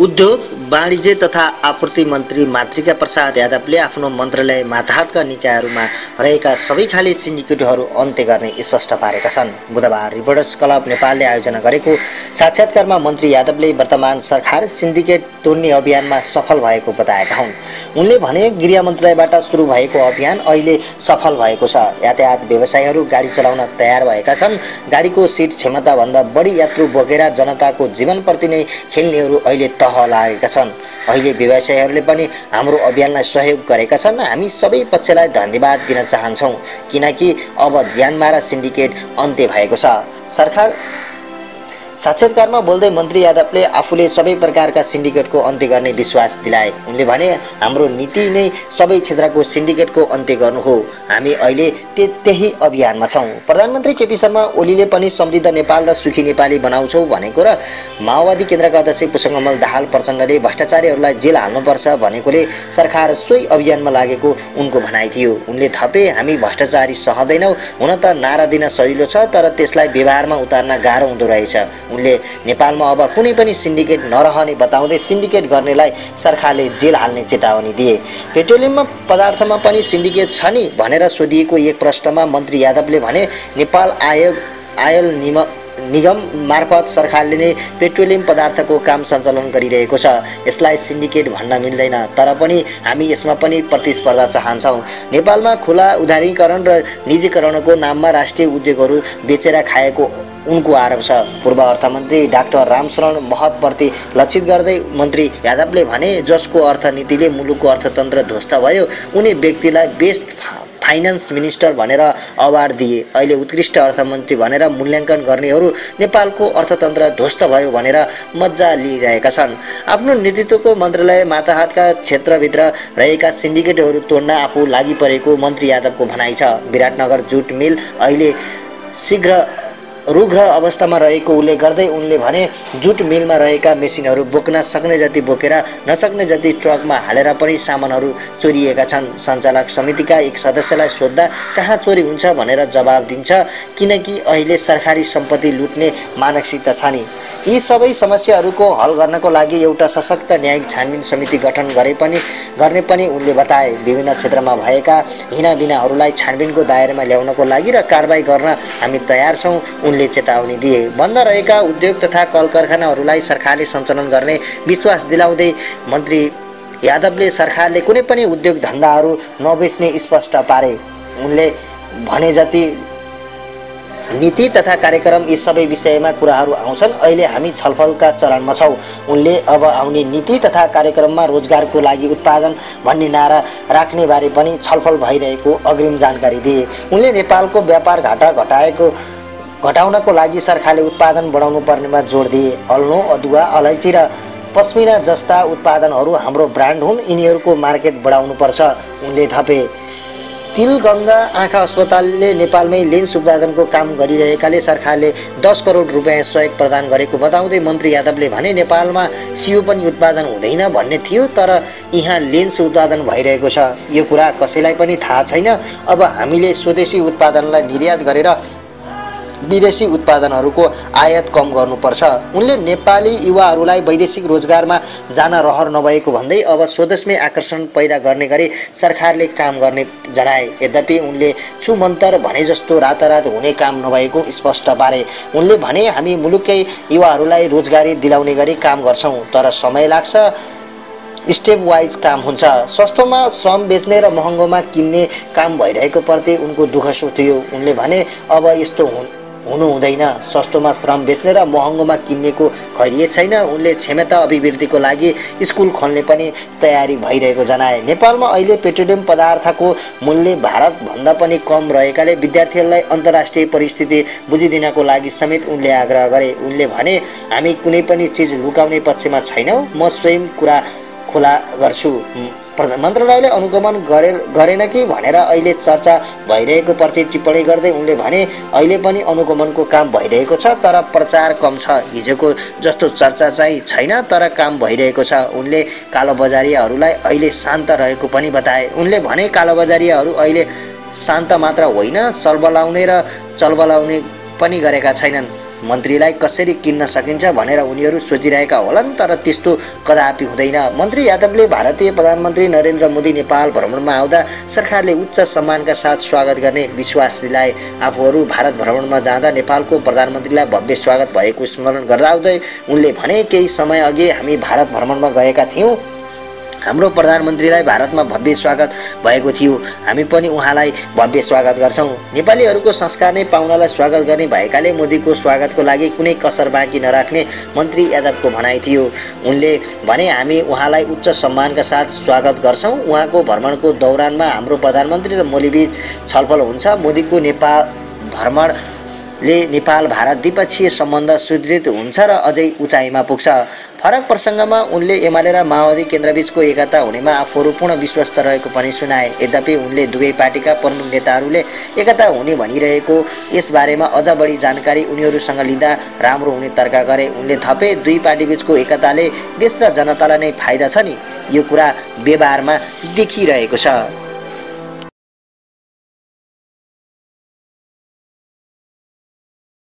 उद्योग वाणिज्य तथा आपूर्ति मन्त्री मातृका प्रसाद यादवले आफ्नो मन्त्रालय माताहतका निकायहरूमा रहेका सबै खाले सिन्डिकेटहरू अन्त्य गर्ने स्पष्ट पारेका छन्। बुधबार रिपोर्टर्स क्लब नेपालले आयोजना गरेको साक्षात्कारमा मन्त्री यादवले वर्तमान सरकार सिन्डिकेट तोड्ने अभियानमा सफल भएको बताएका हुन्। उनले भने गृह मन्त्रालयबाट सुरु भएको अभियान अहिले सफल भएको छ। यातायात व्यवसायीहरू गाडी चलाउन तयार भएका छन्। गाडीको सिट क्षमताभन्दा बढी यात्रु बोकेर जनताको जीवनप्रति नै खेल्नेहरू अहिले तह लागेका छन्। अहिले व्यवसायीहरूले पनि हाम्रो अभियानलाई सहयोग गरेका छन्। हामी सबै पक्षलाई धन्यवाद दिन चाहन्छौँ। किनकि अब ज्यानमारा सिन्डिकेट अन्त्य भएको छ। सरकार साक्षात्कारमा बोल्दै मन्त्री यादवले आफूले सबै प्रकारका सिन्डिकेटको अन्त्य गर्ने विश्वास दिलाए। उनले भने हाम्रो नीति नै सबै क्षेत्रको सिन्डिकेटको अन्त्य गर्नु हो। हामी अहिले त्यही अभियानमा छौँ। प्रधानमन्त्री केपी शर्मा ओलीले पनि समृद्ध नेपाल र सुखी नेपाली बनाउँछौ भनेको र माओवादी केन्द्रका अध्यक्ष पुष्पकमल दाहाल प्रचण्डले भ्रष्टाचारीहरूलाई जेल हाल्नुपर्छ भनेकोले सरकार सोही अभियानमा लागेको उनको भनाइ थियो। उनले थपे हामी भ्रष्टाचारी सहँदैनौँ हुन त नारा दिन सजिलो छ तर त्यसलाई व्यवहारमा उतार्न गाह्रो हुँदो रहेछ। उनले नेपालमा अब कुनै पनि सिन्डिकेट नरहने बताउँदै सिन्डिकेट गर्नेलाई सरकारले जेल हाल्ने चेतावनी दिए। पेट्रोलियममा पदार्थमा पनि सिन्डिकेट छ नि भनेर सोधिएको एक प्रश्नमा मन्त्री यादवले भने नेपाल आयोग आयल निम निगम मार्फत सरकारले नै पेट्रोलियम पदार्थको काम सञ्चालन गरिरहेको छ। यसलाई सिन्डिकेट भन्न मिल्दैन। तर पनि हामी यसमा पनि प्रतिस्पर्धा चाहन्छौँ। नेपालमा खुला उदारीकरण र निजीकरणको नाममा राष्ट्रिय उद्योगहरू बेचेर खाएको उनको आरोप छ। पूर्व अर्थमन्त्री डाक्टर रामशरण महतप्रति लक्षित गर्दै मन्त्री यादवले भने जसको अर्थनीतिले मुलुकको अर्थतन्त्र ध्वस्त भयो उनी व्यक्तिलाई बेस्ट फाइनेन्स मिनिस्टर भनेर अवार्ड दिए। अहिले उत्कृष्ट अर्थमन्त्री भनेर मूल्याङ्कन गर्नेहरू नेपालको अर्थतन्त्र ध्वस्त भयो भनेर मजा लिइरहेका छन्। आफ्नो नेतृत्वको मन्त्रालय माताहातका क्षेत्रभित्र रहेका सिन्डिकेटहरू तोड्न आफू लागि परेको मन्त्री यादवको भनाइ छ। विराटनगर जुट मिल अहिले शीघ्र रुग्र अवस्थामा रहेको उल्लेख गर्दै उनले भने जुट मिलमा रहेका मेसिनहरू बोक्न सक्ने जति बोकेर नसक्ने जति ट्रकमा हालेर पनि सामानहरू चोरिएका छन्। सञ्चालक समितिका एक सदस्यलाई सोद्धा कहाँ चोरी हुन्छ भनेर जवाब दिन्छ किनकि अहिले सरकारी सम्पत्ति लुट्ने मानसिकता छ नि। यी सबै समस्याहरूको हल गर्नको लागि एउटा सशक्त न्यायिक छानबिन समिति गठन गरे पनि गर्ने पनि उनले बताए। विभिन्न क्षेत्रमा भएका हिनाबिनाहरूलाई छानबिनको दायरामा ल्याउनको लागि र कारवाही गर्न हामी तयार छौँ उनले चेतावनी दिए। बन्द रहेका उद्योग तथा कल कारखानाहरूलाई सरकारले सञ्चालन गर्ने विश्वास दिलाउँदै मन्त्री यादवले सरकारले कुनै पनि उद्योग धन्दाहरू नबेच्ने स्पष्ट पारे। उनले भने जति नीति तथा कार्यक्रम यी सबै विषयमा कुराहरू आउँछन्। अहिले हामी छलफलका चरणमा छौँ। उनले अब आउने नीति तथा कार्यक्रममा रोजगारको लागि उत्पादन भन्ने नारा राख्ने बारे पनि छलफल भइरहेको अग्रिम जानकारी दिए। उनले नेपालको व्यापार घाटा घटाएको घटाउनको लागि सरकारले उत्पादन बढाउनु पर्नेमा जोड दिए। अल्नो अदुवा अलैँची र पस्मिना जस्ता उत्पादनहरू हाम्रो ब्रान्ड हुन्। यिनीहरूको मार्केट बढाउनुपर्छ उनले थपे। तिलगङ्गा आँखा अस्पतालले नेपालमै लेन्स उत्पादनको काम गरिरहेकाले सरकारले दस करोड रुपियाँ सहयोग प्रदान गरेको बताउँदै मन्त्री यादवले भने नेपालमा सियो पनि उत्पादन हुँदैन भन्ने थियो तर यहाँ लेन्स उत्पादन भइरहेको छ। यो कुरा कसैलाई पनि थाहा छैन। अब हामीले स्वदेशी उत्पादनलाई निर्यात गरेर विदेशी उत्पादनहरूको आयात कम गर्नुपर्छ। उनले नेपाली युवाहरूलाई वैदेशिक रोजगारमा जान रहर नभएको भन्दै अब स्वदेशमै आकर्षण पैदा गर्ने गरी सरकारले काम गर्ने जनाए। यद्यपि उनले छुमन्तर भने जस्तो रातारात हुने काम नभएको स्पष्ट पारे। उनले भने हामी मुलुककै युवाहरूलाई रोजगारी दिलाउने गरी काम गर्छौँ तर समय लाग्छ स्टेप वाइज काम हुन्छ। सस्तोमा श्रम बेच्ने र महँगोमा किन्ने काम भइरहेको प्रति उनको दुःख थियो उनले भने अब यस्तो हुन् हुनु हुँदैन। सस्तोमा श्रम बेच्ने र महँगोमा किन्नेको खैरियत छैन। उनले क्षमता अभिवृद्धिको लागि स्कुल खोल्ने पनि तयारी भइरहेको जनाए। नेपालमा अहिले पेट्रोलियम पदार्थको मूल्य भारतभन्दा पनि कम रहेकाले विद्यार्थीहरूलाई अन्तर्राष्ट्रिय परिस्थिति बुझिदिनको लागि समेत उनले आग्रह गरे। उनले भने हामी कुनै पनि चिज लुकाउने पक्षमा छैनौँ। म स्वयं कुरा खुला गर्छु। मन्त्रालयले अनुगमन गरे गरेन कि भनेर अहिले चर्चा भइरहेको प्रति टिप्पणी गर्दै उनले भने अहिले पनि अनुगमनको काम भइरहेको छ तर प्रचार कम छ। हिजोको जस्तो चर्चा चाहिँ छैन तर काम भइरहेको छ। उनले कालोबजारियाहरूलाई अहिले शान्त रहेको पनि बताए। उनले भने कालोबजारियाहरू अहिले शान्त मात्र होइन चलबलाउने र चलबलाउने पनि गरेका छैनन्। मन्त्रीलाई कसरी किन्न सकिन्छ भनेर उनीहरू सोचिरहेका होलान् तर त्यस्तो कदापि हुँदैन। मन्त्री यादवले भारतीय प्रधानमन्त्री नरेन्द्र मोदी नेपाल भ्रमणमा आउँदा सरकारले उच्च सम्मानका साथ स्वागत गर्ने विश्वास दिलाए। आफूहरू भारत भ्रमणमा जाँदा नेपालको प्रधानमन्त्रीलाई भव्य स्वागत भएको स्मरण गर्दा आउँदै उनले भने केही समय अघि हामी भारत भ्रमणमा गएका थियौँ। हाम्रो प्रधानमन्त्रीलाई भारतमा भव्य स्वागत भएको थियो। हामी पनि उहाँलाई भव्य स्वागत गर्छौँ। नेपालीहरूको संस्कार नै पाहुनालाई स्वागत गर्ने भएकाले मोदीको स्वागतको लागि कुनै कसर बाँकी नराख्ने मन्त्री यादवको भनाइ थियो। उनले भने हामी उहाँलाई उच्च सम्मानका साथ स्वागत गर्छौँ। उहाँको भ्रमणको दौरानमा हाम्रो प्रधानमन्त्री र मोदीबीच छलफल हुन्छ। मोदीको नेपाल भ्रमण ले नेपाल भारत द्विपक्षीय सम्बन्ध सुदृढ हुन्छ र अझै उचाइमा पुग्छ। फरक प्रसङ्गमा उनले एमाले र माओवादी केन्द्रबीचको एकता हुनेमा आफूहरू पूर्ण विश्वस्त रहेको पनि सुनाए। यद्यपि उनले दुवै पार्टीका प्रमुख नेताहरूले एकता हुने भनिरहेको यसबारेमा अझ बढी जानकारी उनीहरूसँग लिँदा राम्रो हुने तर्क गरे। उनले थपे दुई पार्टीबीचको एकताले देश र जनतालाई नै फाइदा छ नि? यो कुरा व्यवहारमा देखिरहेको छ।